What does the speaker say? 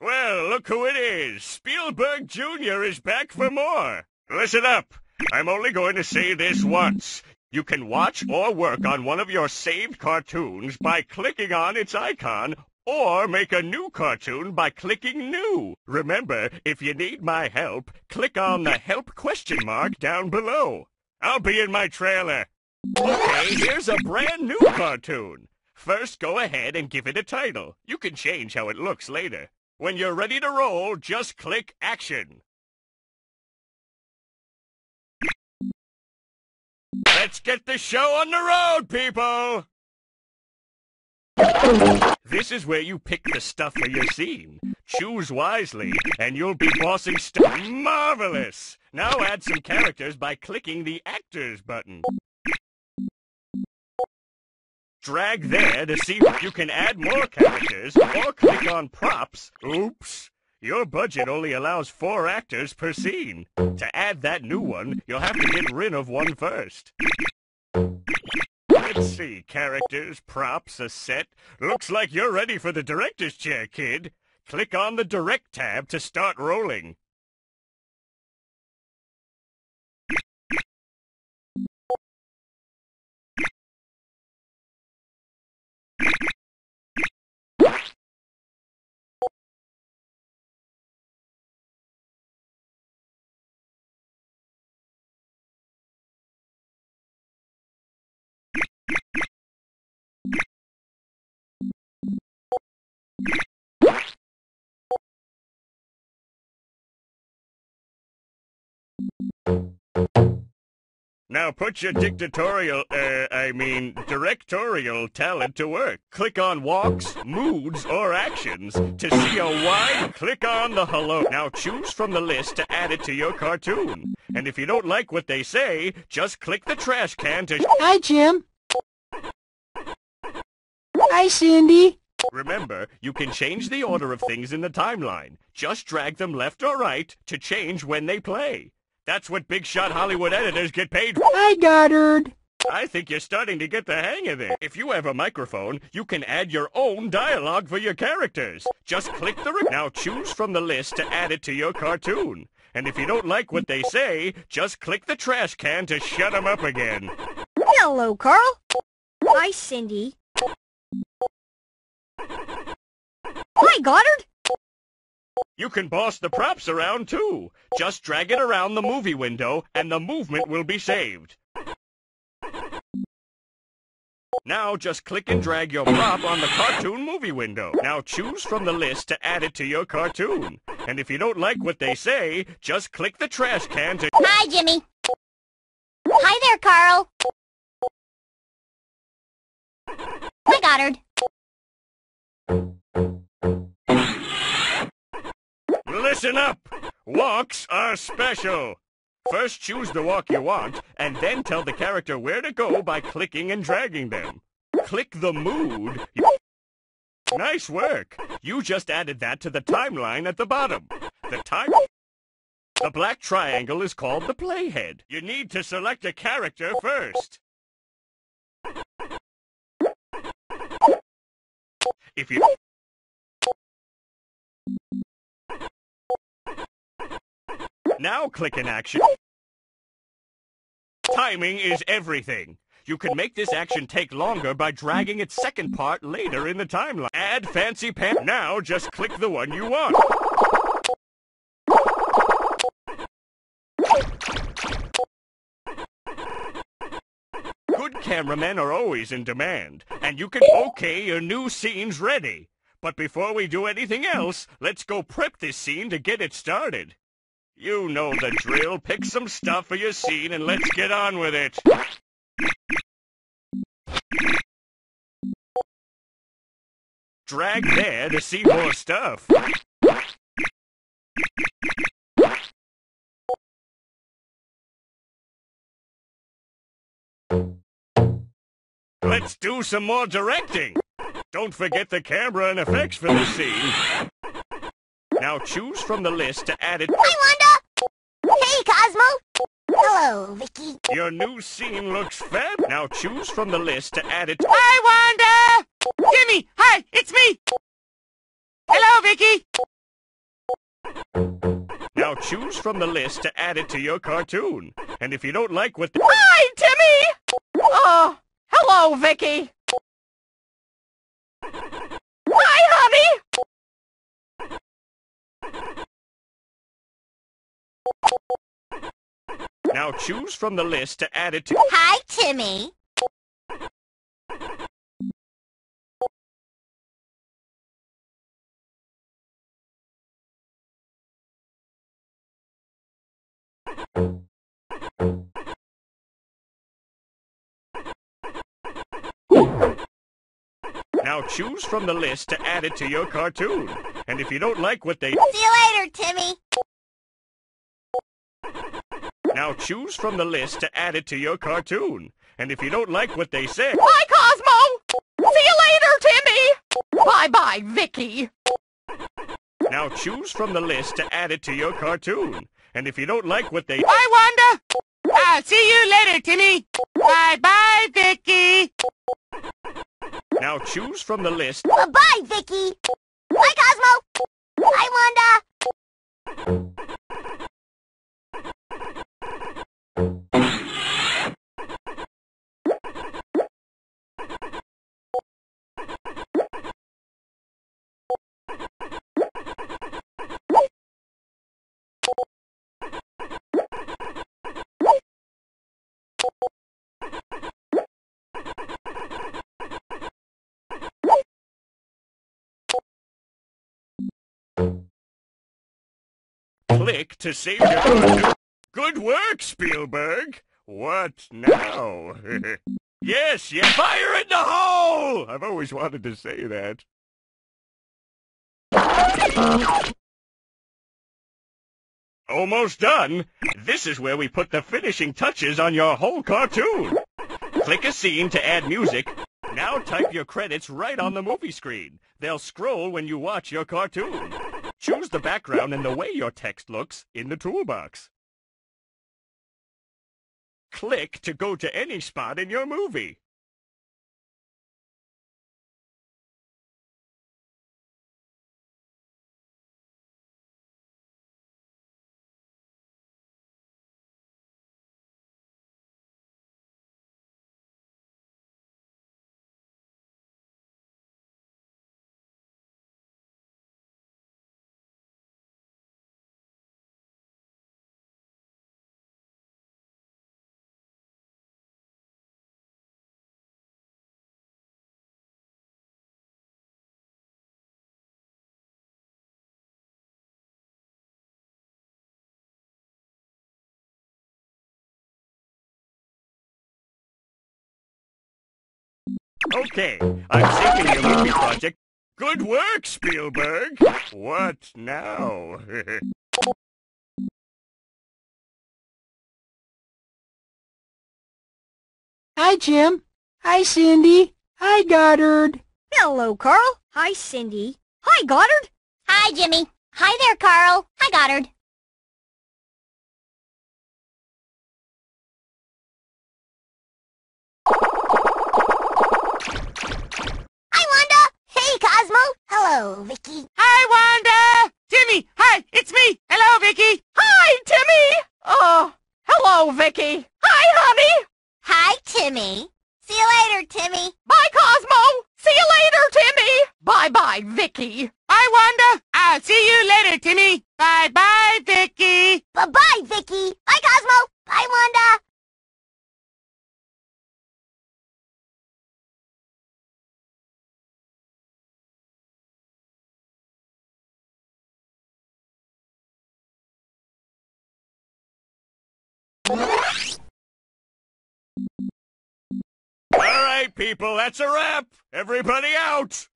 Well, look who it is. Spielberg Jr. is back for more. Listen up. I'm only going to say this once. You can watch or work on one of your saved cartoons by clicking on its icon or make a new cartoon by clicking New. Remember, if you need my help, click on the Help question mark down below. I'll be in my trailer. Okay, here's a brand new cartoon. First, go ahead and give it a title. You can change how it looks later. When you're ready to roll, just click Action. Let's get the show on the road, people! This is where you pick the stuff for your scene. Choose wisely, and you'll be bossing stuff. Marvelous! Now add some characters by clicking the Actors button. Drag there to see if you can add more characters, or click on Props. Oops! Your budget only allows four actors per scene. To add that new one, you'll have to get rid of one first. Let's see, characters, props, a set. Looks like you're ready for the director's chair, kid. Click on the Direct tab to start rolling. you Now put your dictatorial, uh, I mean, directorial talent to work. Click on walks, moods, or actions. To see a wide, click on the hello. Now choose from the list to add it to your cartoon. And if you don't like what they say, just click the trash can to... Hi, Jim. Hi, Cindy. Remember, you can change the order of things in the timeline. Just drag them left or right to change when they play. That's what big shot Hollywood editors get paid for. Hi, Goddard. I think you're starting to get the hang of it. If you have a microphone, you can add your own dialogue for your characters. Just click the... Now choose from the list to add it to your cartoon. And if you don't like what they say, just click the trash can to shut them up again. Hello, Carl. Hi, Cindy. Hi, Goddard. You can boss the props around too. Just drag it around the movie window and the movement will be saved. Now just click and drag your prop on the cartoon movie window. Now choose from the list to add it to your cartoon. And if you don't like what they say, just click the trash can to... Hi, Jimmy. Hi there, Carl. Hi, Goddard. Listen up! Walks are special. First choose the walk you want, and then tell the character where to go by clicking and dragging them. Click the mood. Nice work! You just added that to the timeline at the bottom. The time... The black triangle is called the playhead. You need to select a character first. If you... Now click in action. Timing is everything. You can make this action take longer by dragging its second part later in the timeline. Add fancy pants. Now just click the one you want. Good cameramen are always in demand, and you can okay your new scenes ready. But before we do anything else, let's go prep this scene to get it started. You know the drill. Pick some stuff for your scene and let's get on with it. Drag there to see more stuff. Let's do some more directing. Don't forget the camera and effects for the scene. Now choose from the list to add it. Hi, Wanda. Hey, Cosmo. Hello, Vicky. Your new scene looks fab. Now choose from the list to add it. Hi, Wanda. Jimmy, hi, it's me. Hello, Vicky. Now choose from the list to add it to your cartoon. And if you don't like what the... Hi, Timmy! Oh, hello, Vicky. Hi, Now choose from the list to add it to... Hi, Timmy. Now choose from the list to add it to your cartoon. And if you don't like what they... See you later, Timmy. Now choose from the list to add it to your cartoon. And if you don't like what they say... Bye, Cosmo! See you later, Timmy! Bye-bye, Vicky. Now choose from the list to add it to your cartoon. And if you don't like what they... Bye, Wanda! I'll see you later, Timmy! Bye-bye, Vicky! Now choose from the list... Bye-bye, Vicky. Bye, Cosmo. Bye, Wanda. Click to save your. Good work, Spielberg. What now? yes, yeah, fire in the hole! I've always wanted to say that. Almost done. This is where we put the finishing touches on your whole cartoon. Click a scene to add music. Now type your credits right on the movie screen. They'll scroll when you watch your cartoon. Choose the background and the way your text looks in the toolbox. Click to go to any spot in your movie. Okay, I'm saving your movie project. Good work, Spielberg. What now? Hi, Jim. Hi, Cindy. Hi, Goddard. Hello, Carl. Hi, Cindy. Hi, Goddard. Hi, Jimmy. Hi there, Carl. Hi, Goddard. Hello, Vicky. Hi, Wanda! Timmy! Hi, it's me! Hello, Vicky! Hi, Timmy! Oh, hello, Vicky! Hi, honey! Hi, Timmy. See you later, Timmy. Bye, Cosmo! See you later, Timmy! Bye-bye, Vicky! Bye, Wanda! I'll see you later, Timmy! Bye-bye, Vicky! Bye-bye, Vicky. Bye, Cosmo. Bye, Wanda. All right, people, that's a wrap. Everybody out.